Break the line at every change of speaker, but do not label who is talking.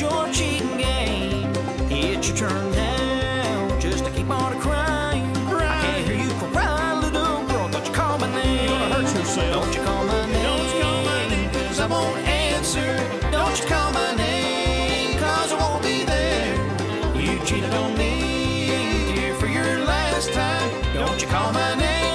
your cheating game. It's your turn now, just to keep on crying. crying. I can't hear you cry, little girl. Don't you call my name.
You're gonna hurt yourself.
Don't you call my name.
Don't you call my name,
cause I won't answer. Don't you call my name, cause I won't be there. You cheated on me, dear, for your last time. Don't you call my name.